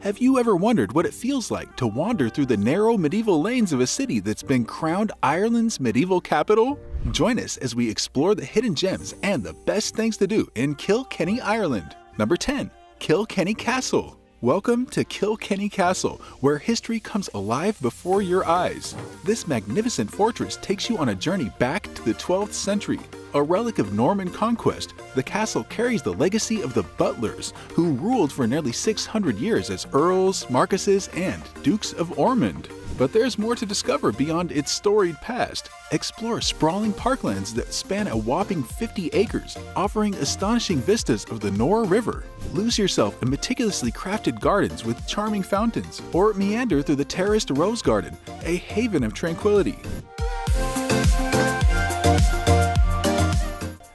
Have you ever wondered what it feels like to wander through the narrow medieval lanes of a city that's been crowned Ireland's medieval capital? Join us as we explore the hidden gems and the best things to do in Kilkenny, Ireland. Number 10. Kilkenny Castle. Welcome to Kilkenny Castle, where history comes alive before your eyes. This magnificent fortress takes you on a journey back to the 12th century. A relic of Norman conquest, the castle carries the legacy of the Butlers, who ruled for nearly 600 years as earls, marquises, and dukes of Ormond. But there's more to discover beyond its storied past. Explore sprawling parklands that span a whopping 50 acres, offering astonishing vistas of the Nore River. Lose yourself in meticulously crafted gardens with charming fountains, or meander through the terraced Rose Garden, a haven of tranquility.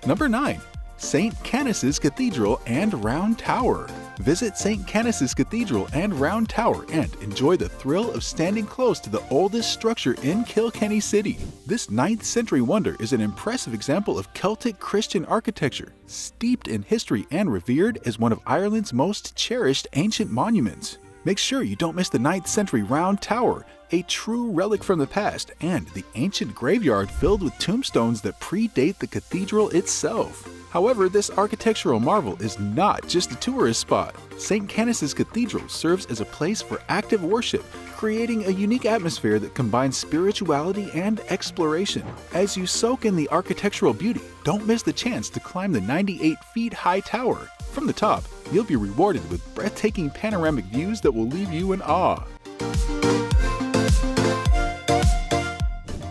Number 9. St. Canice's Cathedral and Round Tower. Visit St. Canice's Cathedral and Round Tower and enjoy the thrill of standing close to the oldest structure in Kilkenny City. This 9th century wonder is an impressive example of Celtic Christian architecture, steeped in history and revered as one of Ireland's most cherished ancient monuments. Make sure you don't miss the 9th century Round Tower, a true relic from the past, and the ancient graveyard filled with tombstones that predate the cathedral itself. However, this architectural marvel is not just a tourist spot. St. Canice's Cathedral serves as a place for active worship, creating a unique atmosphere that combines spirituality and exploration. As you soak in the architectural beauty, don't miss the chance to climb the 98 feet high tower. From the top, you'll be rewarded with breathtaking panoramic views that will leave you in awe.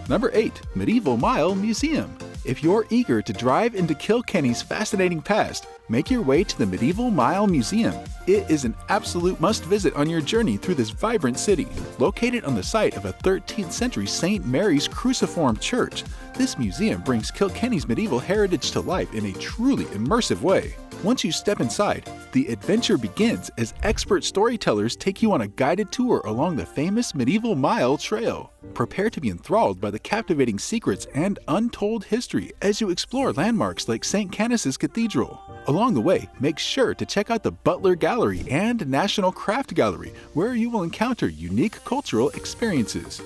Number 8. Medieval Mile Museum. If you're eager to drive into Kilkenny's fascinating past, make your way to the Medieval Mile Museum. It is an absolute must visit on your journey through this vibrant city. Located on the site of a 13th century St. Mary's Cruciform Church, this museum brings Kilkenny's medieval heritage to life in a truly immersive way. Once you step inside, the adventure begins as expert storytellers take you on a guided tour along the famous Medieval Mile Trail. Prepare to be enthralled by the captivating secrets and untold history as you explore landmarks like St. Canice's Cathedral. Along the way, make sure to check out the Butler Gallery and National Craft Gallery, where you will encounter unique cultural experiences.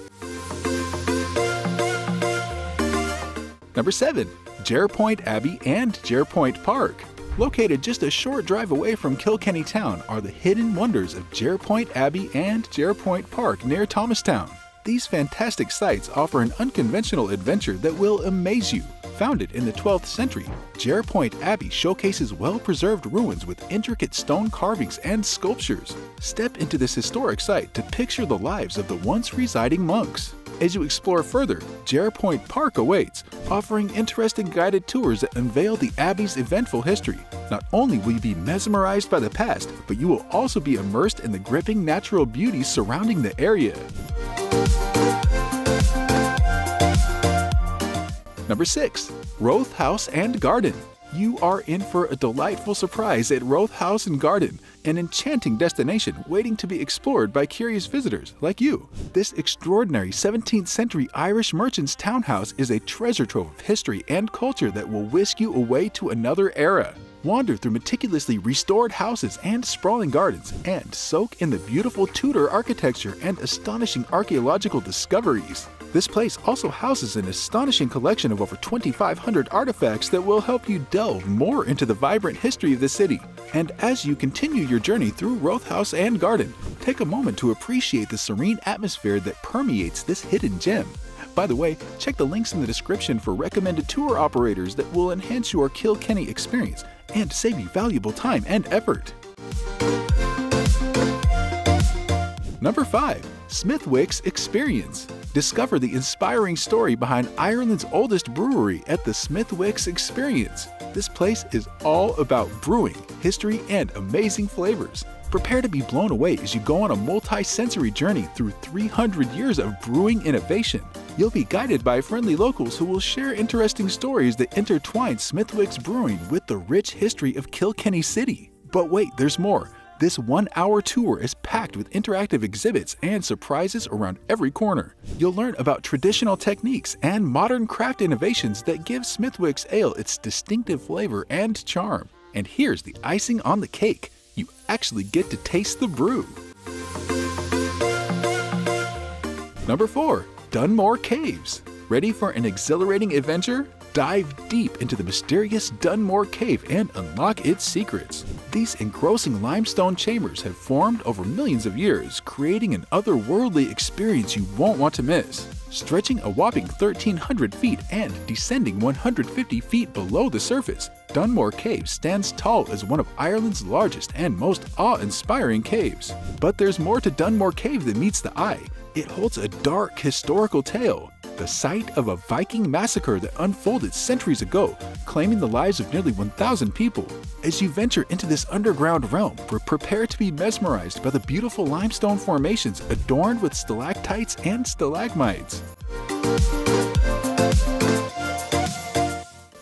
Number 7. Jerpoint Abbey and Jerpoint Park. Located just a short drive away from Kilkenny town are the hidden wonders of Jerpoint Abbey and Jerpoint Park near Thomastown. These fantastic sites offer an unconventional adventure that will amaze you. Founded in the 12th century, Jerpoint Abbey showcases well-preserved ruins with intricate stone carvings and sculptures. Step into this historic site to picture the lives of the once residing monks. As you explore further, Jerpoint Park awaits, offering interesting guided tours that unveil the Abbey's eventful history. Not only will you be mesmerized by the past, but you will also be immersed in the gripping natural beauty surrounding the area. Number 6. Rothe House and Garden. You are in for a delightful surprise at Rothe House and Garden, an enchanting destination waiting to be explored by curious visitors like you. This extraordinary 17th century Irish merchant's townhouse is a treasure trove of history and culture that will whisk you away to another era. Wander through meticulously restored houses and sprawling gardens, and soak in the beautiful Tudor architecture and astonishing archaeological discoveries. This place also houses an astonishing collection of over 2,500 artifacts that will help you delve more into the vibrant history of the city. And as you continue your journey through Rothe House and Garden, take a moment to appreciate the serene atmosphere that permeates this hidden gem. By the way, check the links in the description for recommended tour operators that will enhance your Kilkenny experience and save you valuable time and effort. Number 5. Smithwick's Experience. Discover the inspiring story behind Ireland's oldest brewery at the Smithwick's Experience. This place is all about brewing, history, and amazing flavors. Prepare to be blown away as you go on a multi-sensory journey through 300 years of brewing innovation. You'll be guided by friendly locals who will share interesting stories that intertwine Smithwick's brewing with the rich history of Kilkenny City. But wait, there's more. This one hour tour is packed with interactive exhibits and surprises around every corner. You'll learn about traditional techniques and modern craft innovations that give Smithwick's ale its distinctive flavor and charm. And here's the icing on the cake you actually get to taste the brew. Number 4. Dunmore Caves. Ready for an exhilarating adventure? Dive deep into the mysterious Dunmore Cave and unlock its secrets. These engrossing limestone chambers have formed over millions of years, creating an otherworldly experience you won't want to miss. Stretching a whopping 1,300 feet and descending 150 feet below the surface, Dunmore Cave stands tall as one of Ireland's largest and most awe-inspiring caves. But there's more to Dunmore Cave than meets the eye. It holds a dark historical tale, the site of a Viking massacre that unfolded centuries ago, claiming the lives of nearly 1,000 people. As you venture into this underground realm, prepare to be mesmerized by the beautiful limestone formations adorned with stalactites and stalagmites.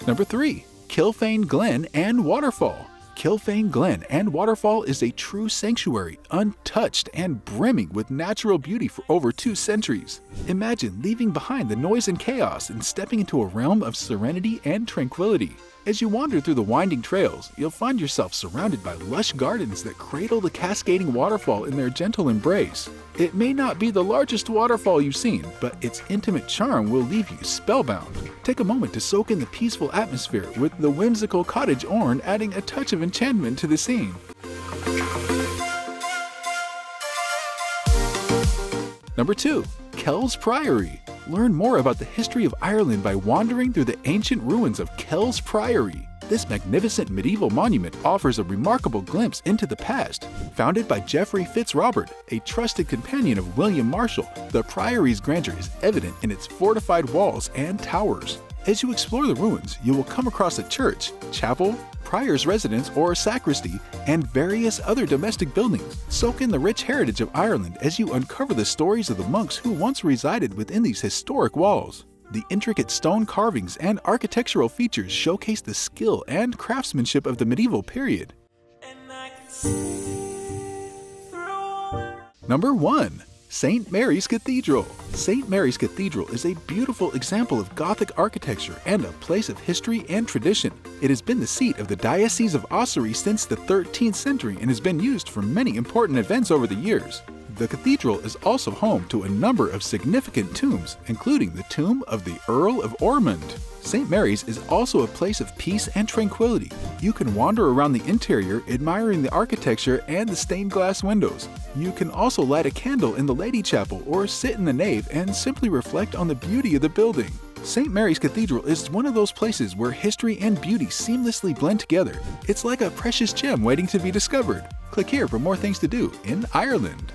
Number 3. Kilfane Glen and Waterfall Kilfane Glen and Waterfall is a true sanctuary, untouched and brimming with natural beauty for over two centuries. Imagine leaving behind the noise and chaos and stepping into a realm of serenity and tranquility. As you wander through the winding trails, you'll find yourself surrounded by lush gardens that cradle the cascading waterfall in their gentle embrace. It may not be the largest waterfall you've seen, but its intimate charm will leave you spellbound. Take a moment to soak in the peaceful atmosphere with the whimsical cottage orn adding a touch of enchantment to the scene. Number 2. Kells Priory Learn more about the history of Ireland by wandering through the ancient ruins of Kells Priory. This magnificent medieval monument offers a remarkable glimpse into the past. Founded by Geoffrey Fitzrobert, a trusted companion of William Marshal, the priory's grandeur is evident in its fortified walls and towers. As you explore the ruins, you will come across a church, chapel, prior's residence or sacristy, and various other domestic buildings. Soak in the rich heritage of Ireland as you uncover the stories of the monks who once resided within these historic walls. The intricate stone carvings and architectural features showcase the skill and craftsmanship of the medieval period. Number 1. St. Mary's Cathedral. St. Mary's Cathedral is a beautiful example of Gothic architecture and a place of history and tradition. It has been the seat of the Diocese of Ossory since the 13th century and has been used for many important events over the years. The cathedral is also home to a number of significant tombs, including the tomb of the Earl of Ormond. St. Mary's is also a place of peace and tranquility. You can wander around the interior admiring the architecture and the stained glass windows. You can also light a candle in the Lady Chapel or sit in the nave and simply reflect on the beauty of the building. St. Mary's Cathedral is one of those places where history and beauty seamlessly blend together. It's like a precious gem waiting to be discovered. Click here for more things to do in Ireland.